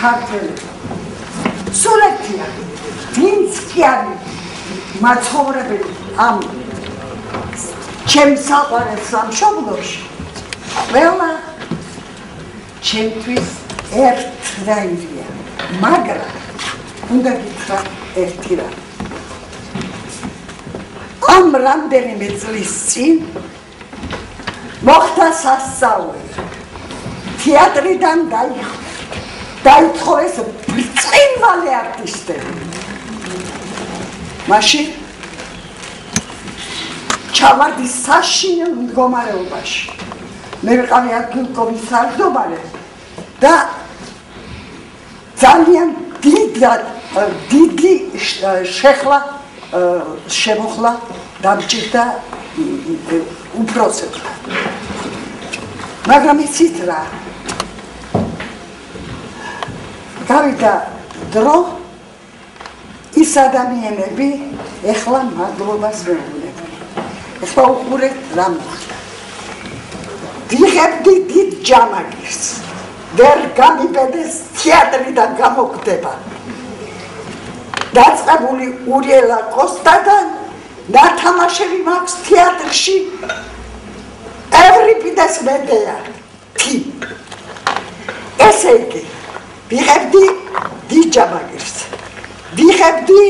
ქართველები. სულეთია. ვინც კი არის მაცხოვრებელი ამ ჩემს საყვარელ სამშობლოში. ყველა ჩემთვის ერთ რაირია, მაგრამ უნდა გითხრა ერთი რა. ამ რამდენიმე წლის წინ მოხდა სასწაული. თეატრიდან დაიხო. დაიწყო ეს ბრწყინვალე არტისტები. მაშინ ჩავარდი საშინელ მდგომარეობაში. მე ვიყავი ადგილკომისარდობარე და ძალიან დიდად დიდი შეხლა შემოხლა დამჭირდა უფროსებს. მაგრამ ისიც რა გავიდა დრო ის ადამიანები ეხლა მადლობას ვეუბნები. ეხლა უყურეთ რა მოხდა. დიღებდი დიდ ჯამაგირს. ვერ გამიბედეს თეატრიდან გამოკვდება. დაწყებული ურიელა კოსტადან ნათამაშები მაქვს თეატრში ევრიპიდეს მედეა კი ესე იგი ვიღებდი დიჯამაგირს ვიღებდი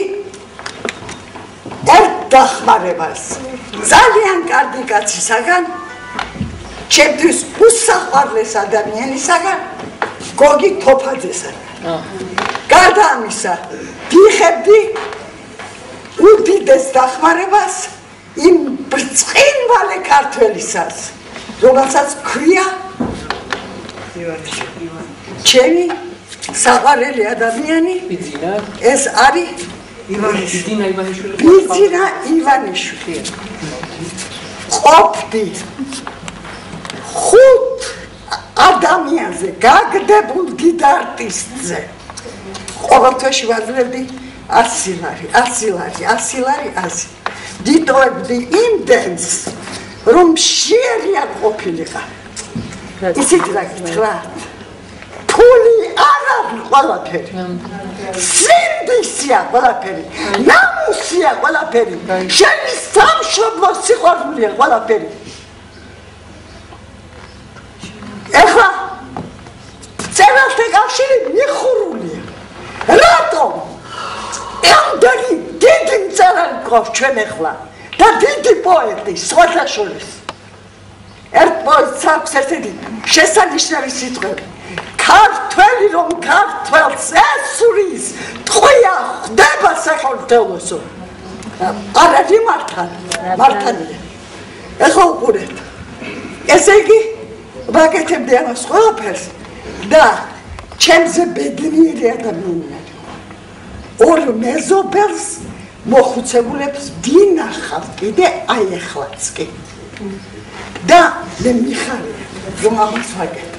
ერთ დახმარებას. ძალიან კარგი კაცისაგან ჩემთვის უსაყვარლეს ადამიანისაგან გოგი თოფაძესაგან გარდა ამისა ვიღებდი უდიდეს დახმარებას იმ ბრწყინვალე ქართველისას რომელსაც ქვია ჩემი საყვარელი ადამიანი ეს არის ბიძინა ივანიშვილი ბიძინა ივანიშვილი ყოფდი ხუთ ადამიანზე გაგდებულ დიდ არტისტზე ყოველთვის ვაძლევდი ასილარი, ასილარი, ასილარი, ასი. დიდოებდი იმდენს, რომ შეერია ყოფილიყა. ისიც რა გითხრა? ფული არ არის ყველაფერი. სინდისია ყველაფერი. ნამუსია ყველაფერი. შენი სამშობლო სიყვარულია ყველაფერი. ეხლა წერალთა კავშირი მიხურულია. რატომ? ამდენი დიდი მწერალი ყავს ჩვენ ახლა და დიდი პოეტი სხვათაშორის ერთ პოეტს აქვს ესეთი შესანიშნავი სიტყვები. ქართველი რომ ქართველს ესურის ტყვია ხდება სახელმწიფოსო არ არის მართალი მართალია ეხლა უყურეთ. ესე იგი ვაკეთებდი ამას ყველაფერს და ჩემზე ბედნიერი ადამიანია ორ მეზობელს მოხუცებულებს დინახავ კიდე აი ახლაც კი და მე მიხარია რომ ამას ვაკეთებ